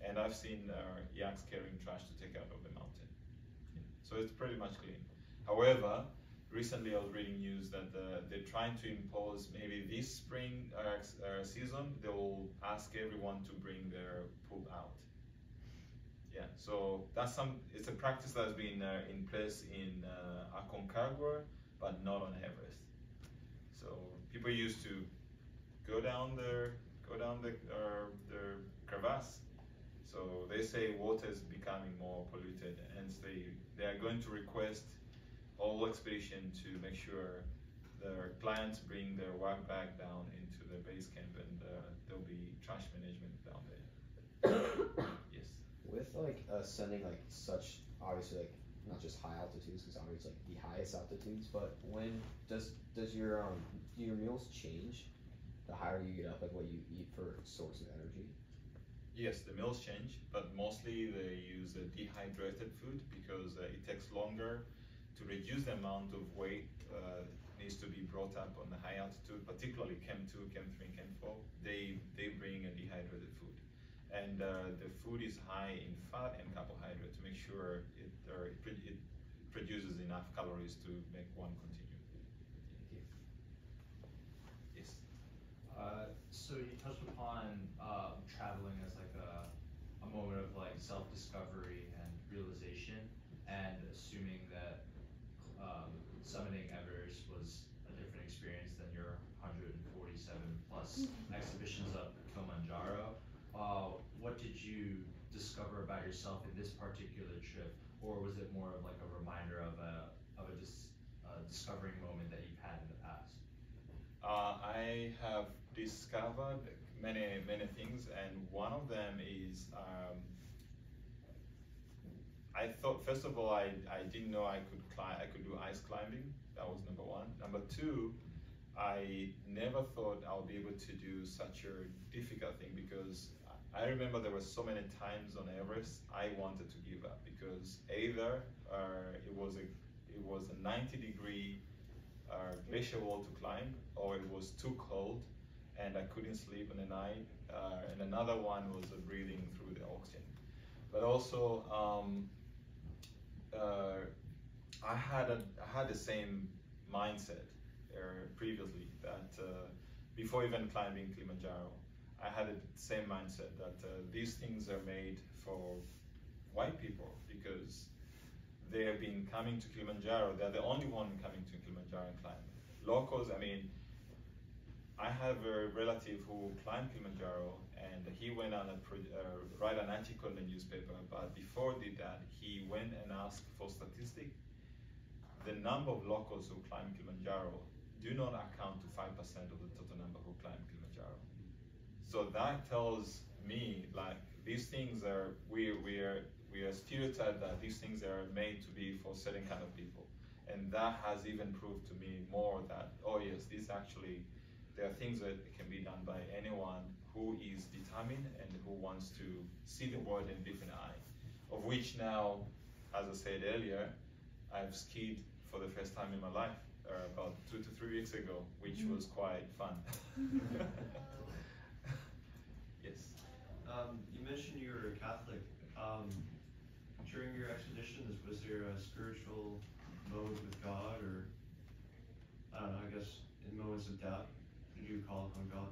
and I've seen uh, yaks carrying trash to take out of the mountain. So it's pretty much clean. However, recently I was reading news that uh, they're trying to impose maybe this spring uh, uh, season they will ask everyone to bring their poop out. Yeah, so that's some. It's a practice that's been uh, in place in uh, Aconcagua, but not on Everest. So people used to go down there, go down the uh, the crevasse. So they say water is becoming more polluted, and they they are going to request whole expedition to make sure their clients bring their work bag down into their base camp and uh, there'll be trash management down there. yes. With like ascending like such obviously like not just high altitudes because obviously like the highest altitudes, but when does does your um do your meals change the higher you get up like what you eat for source of energy? Yes, the meals change, but mostly they use a dehydrated food because uh, it takes longer to reduce the amount of weight uh, needs to be brought up on the high altitude, particularly Camp 2, Camp 3, and Camp 4, they, they bring a dehydrated food. And uh, the food is high in fat and carbohydrate to make sure it, uh, it, it produces enough calories to make one continue. Yes. Uh, so you touched upon uh, traveling as like a, a moment of like self-discovery and realization, and assuming that summiting Everest was a different experience than your 147 plus exhibitions of Kilimanjaro. Uh, what did you discover about yourself in this particular trip, or was it more of like a reminder of a of a dis, uh, discovering moment that you've had in the past? Uh, I have discovered many many things, and one of them is um, I thought first of all I, I didn't know I could climb I could do ice climbing. That was number one. Number two, I never thought I'll be able to do such a difficult thing because I remember there were so many times on Everest I wanted to give up because either uh, it was a it was a 90 degree uh, glacier wall to climb, or it was too cold and I couldn't sleep in the night. Uh, and another one was breathing through the oxygen. But also, um, uh, I had a, I had the same mindset uh, previously that uh, before even climbing Kilimanjaro, I had the same mindset that uh, these things are made for white people because they have been coming to Kilimanjaro. They're the only one coming to Kilimanjaro and climbing. Locals, I mean, I have a relative who climbed Kilimanjaro and he went on a uh, write an article in the newspaper. But before did that, he went and asked for statistic. The number of locals who climb Kilimanjaro do not account to five percent of the total number who climb Kilimanjaro. So that tells me like these things are we we are we are stereotyped that these things are made to be for certain kind of people, and that has even proved to me more that oh yes, these actually there are things that can be done by anyone who is determined and who wants to see the world in a different eye. Of which now, as I said earlier, I've skied for the first time in my life uh, about two to three weeks ago, which was quite fun. yes. Um, you mentioned you were a Catholic. Um, during your expeditions, was there a spiritual mode with God, or I don't know? I guess in moments of doubt, did you call upon God?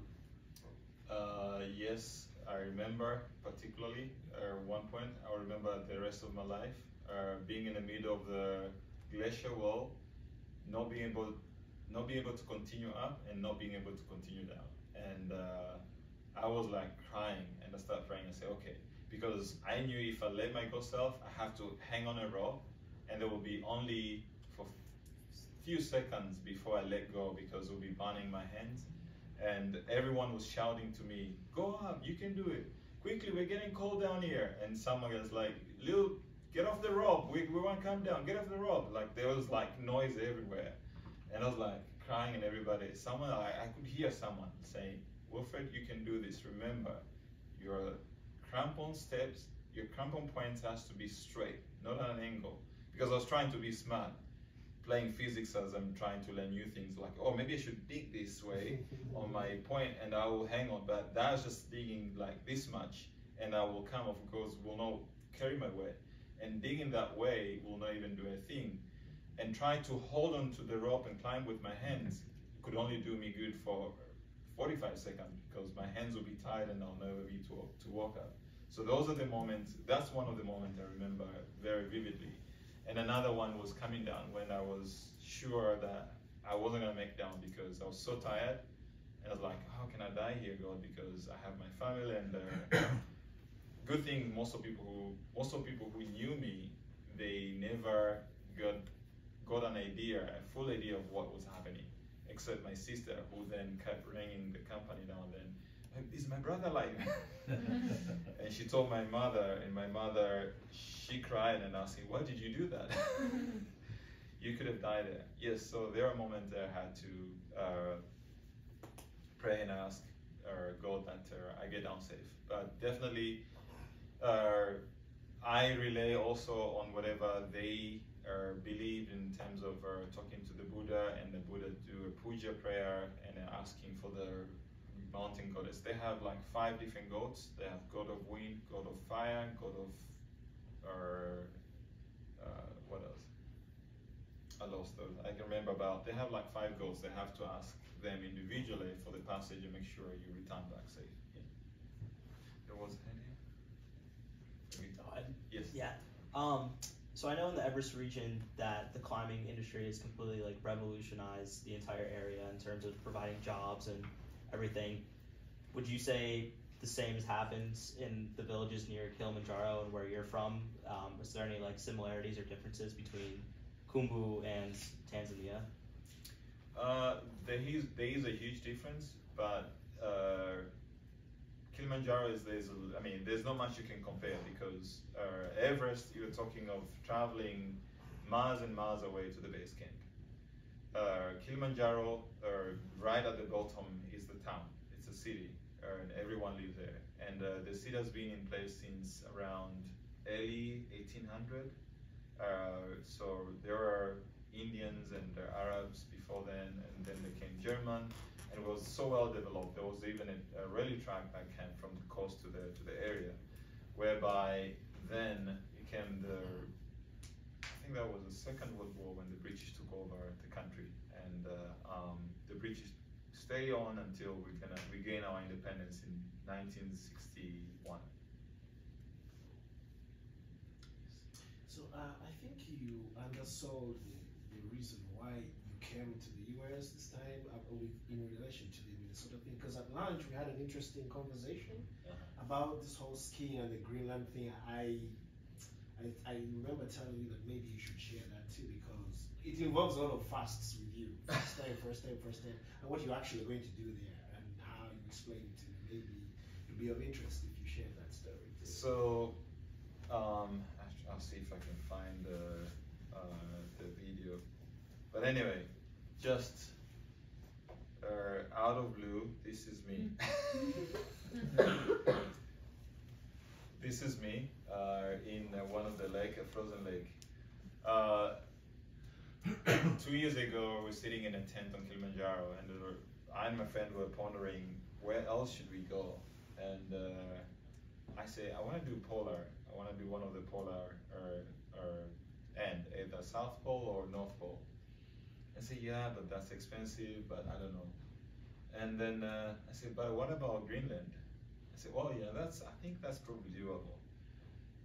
Uh, yes, I remember particularly uh, one point. I remember the rest of my life uh, being in the middle of the glacier wall, not being able, not being able to continue up and not being able to continue down. And uh, I was like crying, and I started praying and say, okay, because I knew if I let my self, I have to hang on a rope, and there will be only for few seconds before I let go because it will be burning my hands and everyone was shouting to me, "Go up, you can do it! Quickly, we're getting cold down here!" And someone was like, "Lil, get off the rope! We, we want to come down. Get off the rope!" Like there was like noise everywhere, and I was like crying, and everybody, someone I, I could hear someone saying, "Wilfred, you can do this. Remember, your crampon steps, your crampon points has to be straight, not at an angle." Because I was trying to be smart playing physics as I'm trying to learn new things, like, oh, maybe I should dig this way on my point and I will hang on, but that's just digging like this much and I will come, of course, will not carry my weight. And digging that way will not even do a thing. And trying to hold on to the rope and climb with my hands could only do me good for 45 seconds because my hands will be tired and I'll never be to, to walk up. So those are the moments, that's one of the moments I remember very vividly. And another one was coming down when I was sure that I wasn't gonna make down because I was so tired. And I was like, how can I die here, God? Because I have my family and uh, good thing most of people who most of people who knew me, they never got got an idea, a full idea of what was happening, except my sister who then kept ringing the company down then. Is my brother alive? and she told my mother, and my mother, she cried and asked me, "Why did you do that? you could have died there." Yes, so there are moments that I had to uh, pray and ask uh, God that uh, I get down safe. But definitely, uh, I rely also on whatever they uh, believe in terms of uh, talking to the Buddha and the Buddha do a puja prayer and asking for the mountain goddess. They have like five different gods. They have god of wind, god of fire, god of or uh, what else? I lost those. I can remember about. They have like five goals. They have to ask them individually for the passage and make sure you return back safe. Yeah. There was any. Yes. Yeah. Um, so I know in the Everest region that the climbing industry has completely like revolutionized the entire area in terms of providing jobs and everything. Would you say the same has happened in the villages near Kilimanjaro and where you're from? Um, is there any like similarities or differences between Khumbu and Tanzania? Uh, there is there is a huge difference, but uh, Kilimanjaro is there's I mean there's not much you can compare because uh, Everest you're talking of traveling miles and miles away to the base camp. Uh, Kilimanjaro, uh, right at the bottom is the town. It's a city, uh, and everyone lives there. And the city has been in place since around early 1800. Uh, so there are Indians and Arabs before then, and then they came German, and it was so well developed. There was even a, a rally track that came from the coast to the to the area, whereby then became the. Think that was the Second World War when the British took over the country, and uh, um, the British stay on until we can regain our independence in 1961. So uh, I think you undersold the, the reason why you came to the US this time uh, with, in relation to the Minnesota thing. Because at lunch we had an interesting conversation about this whole skiing and the Greenland thing. I, I I remember telling you that maybe you should share that too because it involves a lot of fasts with you. First time, first time, first time, and what you're actually going to do there and how you explain it to me. Maybe it'll be of interest if you share that story too. So, um, I'll see if I can find the, uh, the video. But anyway, just uh, out of blue, this is me. this is me uh, in uh, one of the lake, a frozen lake. Uh, two years ago, we were sitting in a tent on Kilimanjaro, and were, I and my friend were pondering where else should we go, and. Uh, I say I want to do polar. I want to do one of the polar or, or end, either South Pole or North Pole. I say yeah, but that's expensive. But I don't know. And then uh, I said, but what about Greenland? Well, yeah, that's I think that's probably doable.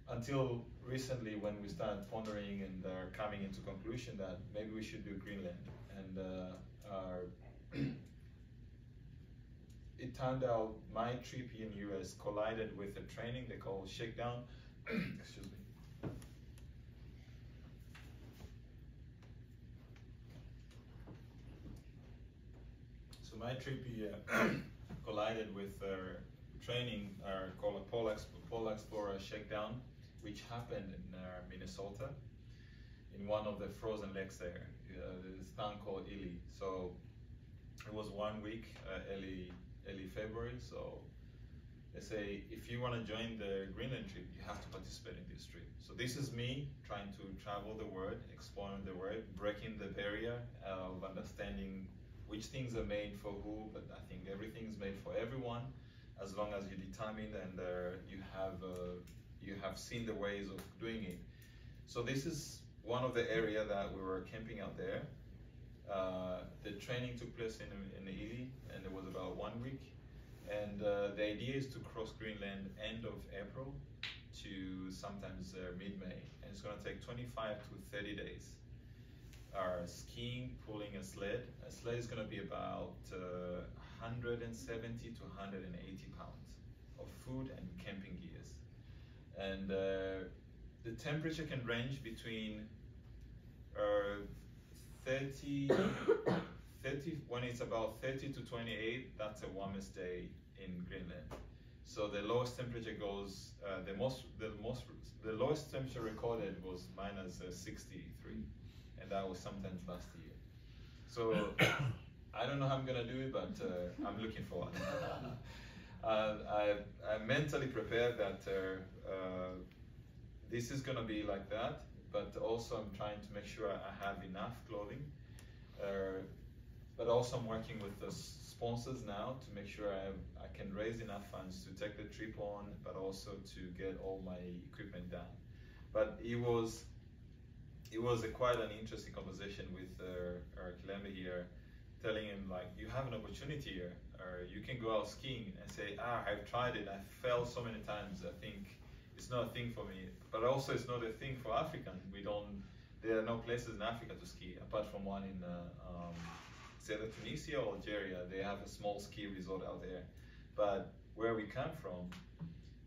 Until recently, when we started pondering and uh, coming into conclusion that maybe we should do Greenland, and uh, our it turned out my trip in US collided with a training they call shakedown. Excuse me. So my trip here collided with a training uh, called a Pole, Exp- Pole Explorer Shakedown, which happened in uh, Minnesota, in one of the frozen lakes there. Uh, this town called Ely. So it was one week, uh, early early February. So they say if you want to join the Greenland trip, you have to participate in this trip. So this is me trying to travel the world, exploring the world, breaking the barrier of understanding which things are made for who. But I think everything's made for everyone, as long as you determine and uh, you have uh, you have seen the ways of doing it. So this is one of the area that we were camping out there. Uh, the training took place in, in Ely, and it was about one week. And uh, the idea is to cross Greenland end of April to sometimes uh, mid-May, and it's going to take 25 to 30 days. Our skiing, pulling a sled. A sled is going to be about uh, 170 to 180 pounds of food and camping gears. And uh, the temperature can range between uh, 30, 30, when it's about 30 to 28, that's the warmest day in Greenland. So the lowest temperature goes, uh, the most, the most, the lowest temperature recorded was minus uh, 63, and that was sometimes last year. So I don't know how I'm gonna do it, but uh, I'm looking forward. uh, I, I mentally prepared that uh, uh, this is gonna be like that, but also I'm trying to make sure I have enough clothing. But also I'm working with the sponsors now to make sure I, I can raise enough funds to take the trip on, but also to get all my equipment done. But it was it was a quite an interesting conversation with uh, Kilembe here, telling him like you have an opportunity here, or you can go out skiing and say ah I've tried it, I fell so many times, I think it's not a thing for me. But also it's not a thing for African. We don't there are no places in Africa to ski apart from one in uh, um, Tunisia or Algeria. They have a small ski resort out there. But where we come from,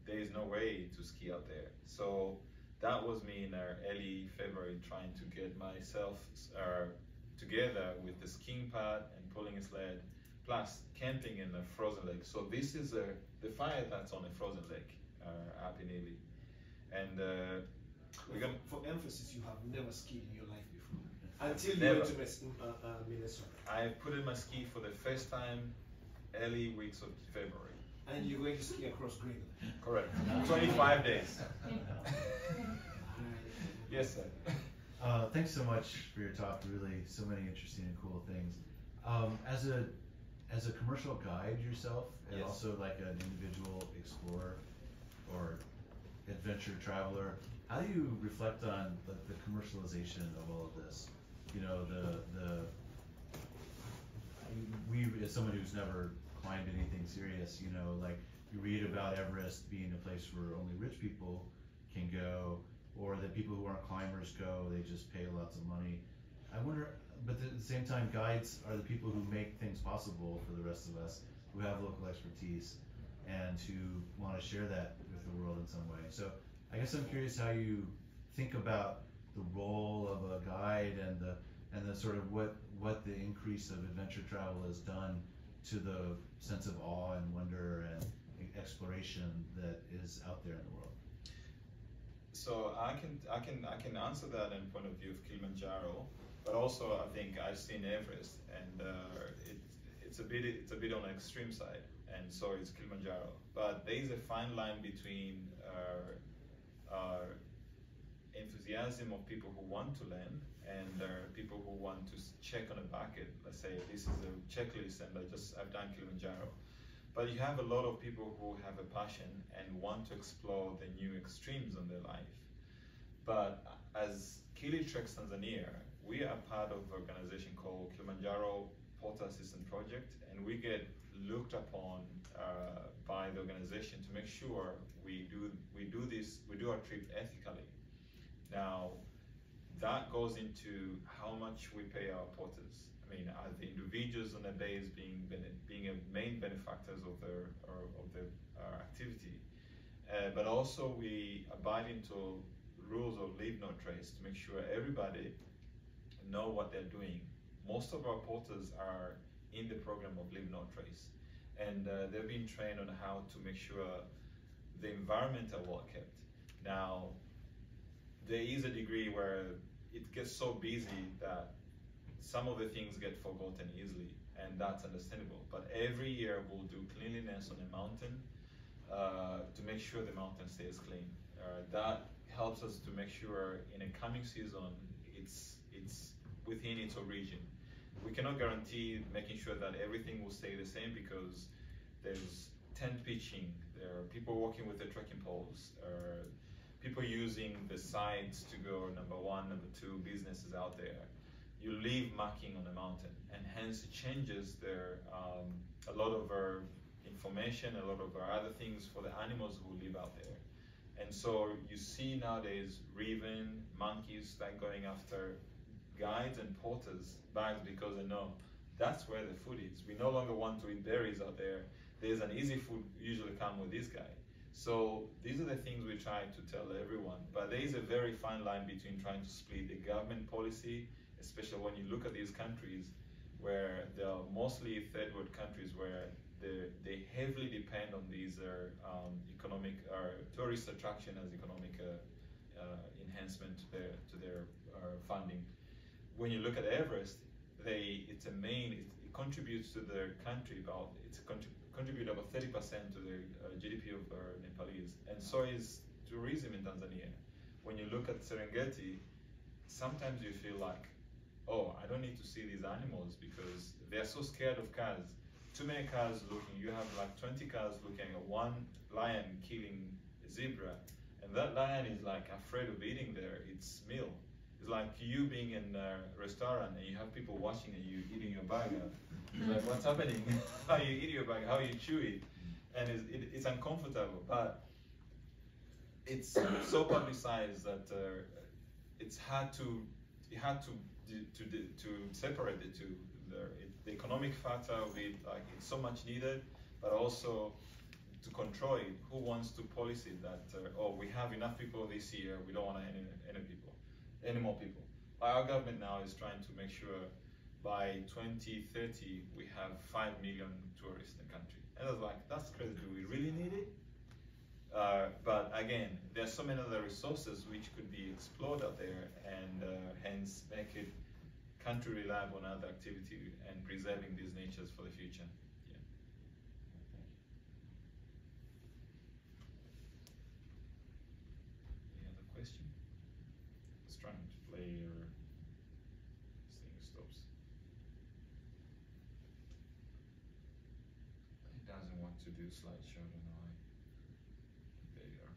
there is no way to ski out there. So that was me in early February trying to get myself uh, together with the skiing pad and pulling a sled, plus camping in a frozen lake. So this is a, the fire that's on a frozen lake uh, up in Ely. And uh, we're gonna, For emphasis, you have never skied in your life before. Until you Never. went to uh, uh, Minnesota. I put in my ski for the first time early weeks of February. And you're going to ski across Greenland. Correct. 25 days. yes, sir. Uh, thanks so much for your talk. Really, so many interesting and cool things. Um, as a as a commercial guide yourself, and Yes. also like an individual explorer or adventure traveler, how do you reflect on the, the commercialization of all of this? You know, the the we as someone who's never climbed anything serious, you know, like you read about Everest being a place where only rich people can go, or that people who aren't climbers go, they just pay lots of money. I wonder, but at the same time, guides are the people who make things possible for the rest of us, who have local expertise, and who want to share that with the world in some way. So I guess I'm curious how you think about the role of a guide and the and the sort of what what the increase of adventure travel has done to the sense of awe and wonder and exploration that is out there in the world. So I can I can I can answer that in point of view of Kilimanjaro, but also I think I've seen Everest, and uh, it, it's a bit it's a bit on the extreme side, and so it's Kilimanjaro. But there is a fine line between uh, uh, enthusiasm of people who want to learn and uh, people who want to check on a bucket. Let's say this is a checklist, and I just I've done Kilimanjaro. But you have a lot of people who have a passion and want to explore the new extremes in their life. But as Kili Treks Tanzania, we are part of an organization called Kilimanjaro Porter Assistance Project, and we get looked upon uh, by the organization to make sure we do we do this we do our trip ethically. Now, that goes into how much we pay our porters. I mean, are the individuals on the base being being a main benefactors of their of the uh, activity, uh, but also we abide into rules of leave no trace to make sure everybody know what they're doing. Most of our porters are in the program of leave no trace, and uh, they've been trained on how to make sure the environment are well kept. Now, there is a degree where it gets so busy that some of the things get forgotten easily, and that's understandable. But every year we'll do cleanliness on a mountain uh, to make sure the mountain stays clean. Uh, that helps us to make sure in a coming season it's it's within its origin. We cannot guarantee making sure that everything will stay the same because there's tent pitching, there are people walking with the trekking poles, uh, people using the sites to go number one, number two businesses out there. You leave marking on the mountain, and hence it changes their um, a lot of our information, a lot of our other things for the animals who live out there. And so you see nowadays raven, monkeys start going after guides and porters bags because they know that's where the food is. We no longer want to eat berries out there. There's an easy food usually come with this guy. So these are the things we try to tell everyone. But there is a very fine line between trying to split the government policy, especially when you look at these countries where they are mostly third world countries where they, heavily depend on these uh, um, economic or tourist attraction as economic uh, uh, enhancement to their to their uh, funding. When you look at Everest, they it's a main it, it contributes to their country about it's a contrib- contribute about 30% to the uh, GDP of uh, Nepalese, and so is tourism in Tanzania. When you look at Serengeti, sometimes you feel like, oh, I don't need to see these animals because they're so scared of cars. Too many cars looking. You have like 20 cars looking at one lion killing a zebra, and that lion is like afraid of eating their its meal. It's like you being in a restaurant and you have people watching and you eating your burger. Like, what's happening? how you eat your burger, how you chew it, and it's, it, it's uncomfortable. But it's so publicized that uh, it's hard to it had to to to separate the two. The, economic factor of like it's so much needed, but also to control it. Who wants to policy? That uh, oh, we have enough people this year. We don't want any any people, any more people. Our government now is trying to make sure by 2030 we have five million tourists in the country. And I was like, that's crazy. Do we really need it? Uh, but again, there's so many other resources which could be explored out there and uh, hence make it country reliable on other activity and preserving these natures for the future. Yeah. Question? I was trying to play your this thing stops. Doesn't want to do slideshow, I don't know why. There you are.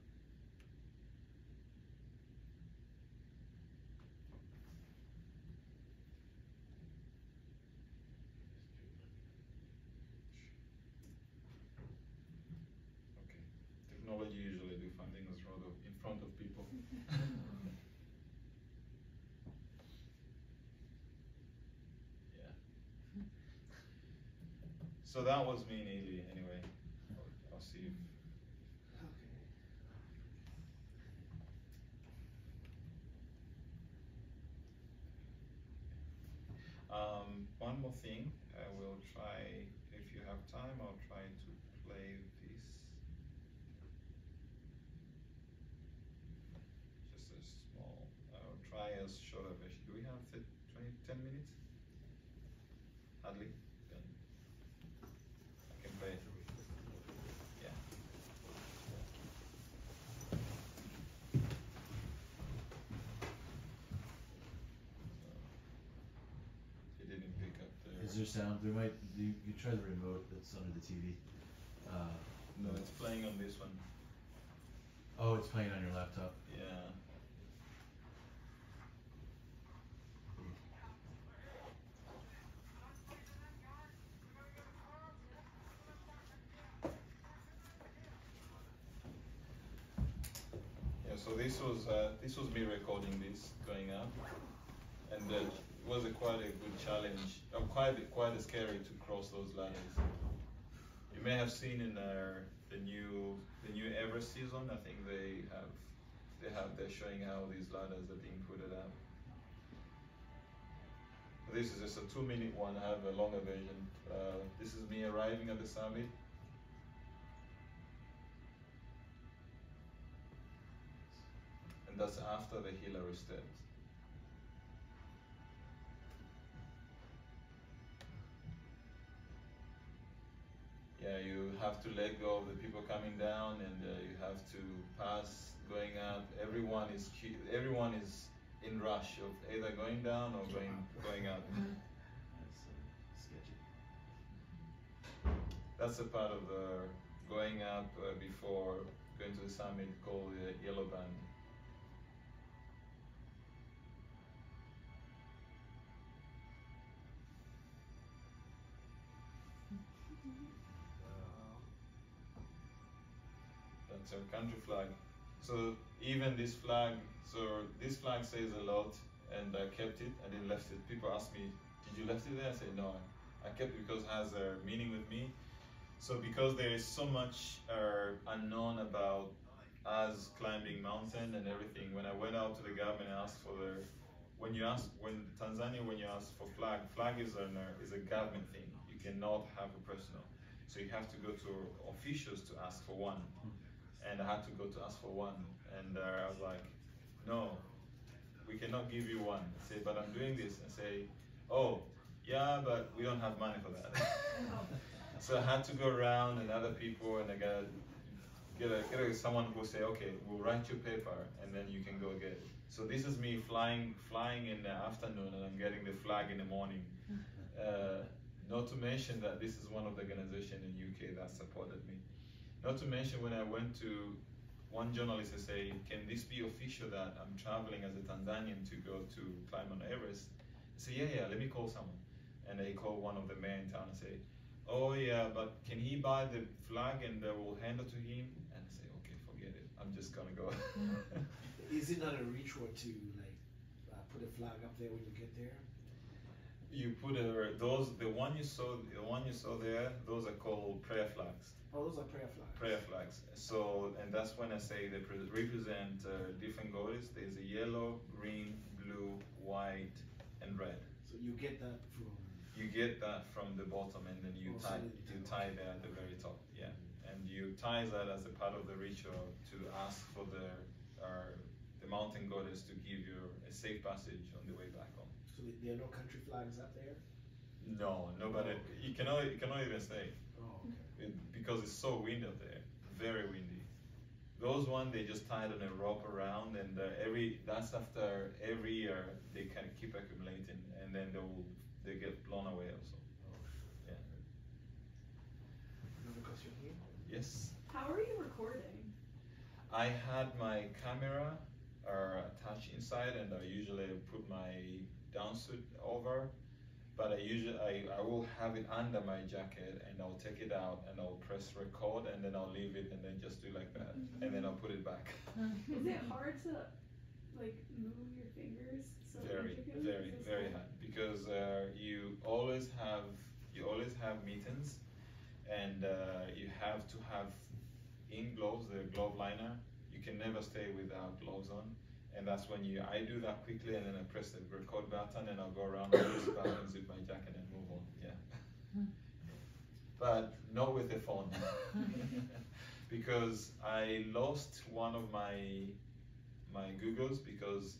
Okay. Technology usually do fun things rather in front of people. yeah. So that was me and nearly anyway. I'll, I'll see if Um, one more thing, I will try, if you have time, I'll try to play this. Just a small, I'll try a shorter version. Do we have the 20, 10 minutes? Hardly? Then I can play. Yeah. He didn't pick up the. Is there sound? There might, you, you try the remote that's under the TV. Uh, No, it's playing on this one. oh, it's playing on your laptop. Yeah. Yeah, so this was uh, this was me recording this going up, and uh, was a quite a good challenge. Uh, quite quite scary to cross those ladders. You may have seen in our, the new the new Everest season. I think they have they have they're showing how these ladders are being put up. This is just a two minute one. I have a longer version. Uh, this is me arriving at the summit. And that's after the Hillary steps. Yeah, you have to let go of the people coming down, and uh, you have to pass going up. Everyone is everyone is in rush of either going down or going going up. That's uh, sketchy. That's a part of the going up uh, before going to the summit called the yellow band. Our country flag. So even this flag, so this flag says a lot, and I kept it. I didn't left it. People ask me, "Did you left it there?" I say, "No, I, kept it because it has a meaning with me." So because there is so much uh, unknown about us climbing mountain and everything, when I went out to the government and asked for the, when you ask, when Tanzania, when you ask for flag, flag is an uh, is a government thing. You cannot have a personal. So you have to go to officials to ask for one, and I had to go to ask for one, and uh, I was like, no, we cannot give you one. I say, but I'm doing this, and say, oh, yeah, but we don't have money for that. so I had to go around and other people, and I got get a, get a, someone who say, okay, we'll write you paper and then you can go get it. So this is me flying, flying in the afternoon and I'm getting the flag in the morning. Uh, not to mention that this is one of the organizations in UK that supported me. Not to mention when I went to one journalist to say, can this be official that I'm traveling as a Tanzanian to go to climb on Everest? I say, yeah, yeah, let me call someone. And they call one of the men in town and say, oh yeah, but can he buy the flag and they will hand it to him? And I say, okay, forget it. I'm just gonna go. Is it not a ritual to like uh, put a flag up there when you get there? You put a, those, the one you saw, the one you saw there, those are called prayer flags. Oh, those are prayer flags. prayer flags. So, and that's when I say they represent uh, different goddesses. There's a yellow, green, blue, white, and red. So you get that from. You get that from the bottom, and then you Oh, tie you tie there at the very top. Yeah, and you tie that as a part of the ritual to ask for the uh, the mountain goddess to give you a safe passage on the way back. So there are no country flags up there. No, nobody. You cannot. You cannot even stay. Oh, okay. it, because it's so windy up there, very windy. Those one they just tied on a rope around, and uh, every that's after every year they kind of keep accumulating, and then they will they get blown away also. Yeah. Another question here. Yes. How are you recording? I had my camera uh, attached inside, and I usually put my downsuit over. But I usually I, I will have it under my jacket, and I'll take it out, and I'll press record, and then I'll leave it, and then just do like that, and then I'll put it back. Is it hard to like move your fingers so very very very hard? hard because uh, you always have you always have mittens and uh, you have to have in gloves the glove liner you can never stay without gloves on and that's when you I do that quickly and then I press the record button and I'll go around buttons with my jacket and move on yeah hmm. but not with the phone because I lost one of my my Googles because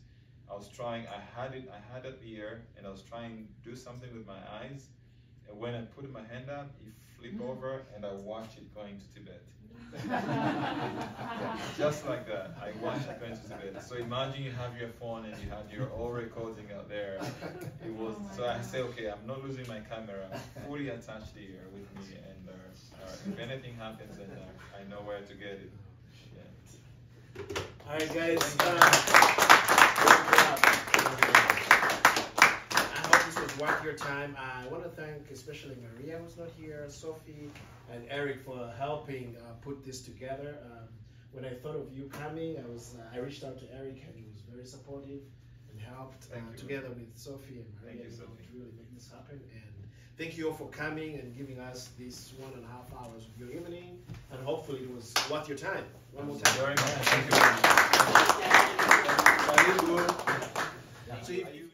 I was trying. I had it. I had it here, and I was trying to do something with my eyes. And when I put my hand up, it flip over, and I watch it going to Tibet. Just like that. I watch it going to Tibet. So imagine you have your phone and you had your all recording out there. It was so I say, okay, I'm not losing my camera. Fully attached here with me, and uh, uh, if anything happens, then uh, I know where to get it. Yeah. All right, guys. Uh, I hope this was worth your time. I want to thank especially Maria, who's not here, Sophie, and Eric for helping uh, put this together. Um, when I thought of you coming, I was uh, I reached out to Eric, and he was very supportive and helped uh, you. together with Sophie and Maria Thank you, you Sophie. to really make this happen. And thank you all for coming and giving us this one and a half hours of your evening. And hopefully it was worth your time. One more time. Very much. Thank you very much. Are you good? So if you